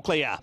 Clear.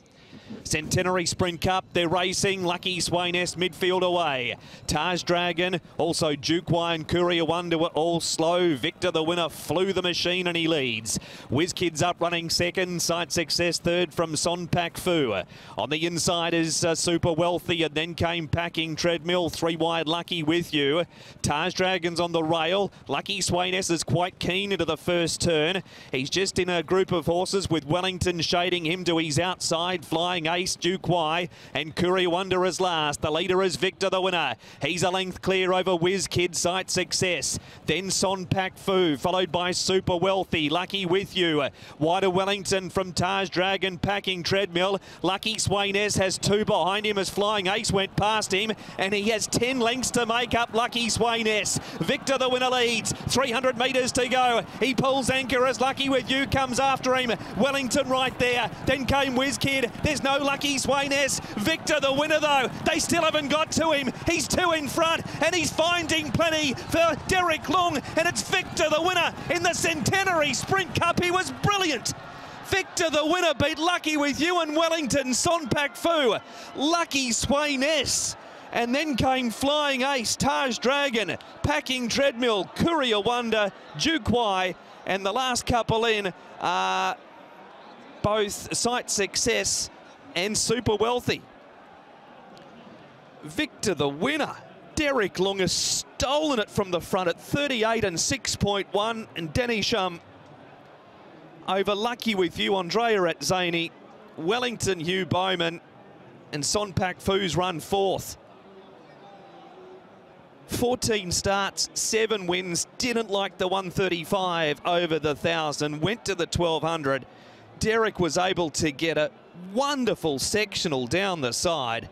Centenary Sprint Cup, they're racing. Lucky Sweynesse midfield away. Taj Dragon, also Duke and Courier Wonder were all slow. Victor, the winner, flew the machine and he leads. Whizz Kids up running second. Sight Success third from Son Pak Fu. On the inside is uh, Super Wealthy and then came Packing Treadmill. Three wide Lucky with you. Taj Dragon's on the rail. Lucky Sweynesse is quite keen into the first turn. He's just in a group of horses with Wellington shading him to his outside. Flying Ace, Duquai, and Courier Wonder is last. The leader is Victor, the winner. He's a length clear over Whizz Kid Sight Success. Then Son Pak Fu, followed by Super Wealthy. Lucky with you. Wider Wellington from Taj Dragon, packing treadmill. Lucky Sweynesse has two behind him as Flying Ace went past him, and he has 10 lengths to make up Lucky Sweynesse. Victor, the winner, leads. 300 metres to go. He pulls anchor as Lucky with you comes after him. Wellington right there. Then came Whizz Kid. There's no Lucky Sweynesse. Victor, the winner, though. They still haven't got to him. He's two in front, and he's finding plenty for Derek Leung, and it's Victor, the winner, in the Centenary Sprint Cup. He was brilliant. Victor, the winner, beat Lucky with and Wellington, Son Pak Fu, Lucky Sweynesse. And then came Flying Ace, Taj Dragon, Packing Treadmill, Courier Wonder, Duquai, and the last couple in are both Sight Success and Super Wealthy. Victor, the winner. Derek Leung has stolen it from the front at 38 and 6.1. And Danny Shum over Lucky with you, Andrea Atzeni, Wellington, Hugh Bowman, and Son Pak Fu's run fourth. 14 starts, seven wins, didn't like the 135 over the 1,000, went to the 1,200. Derek was able to get a wonderful sectional down the side.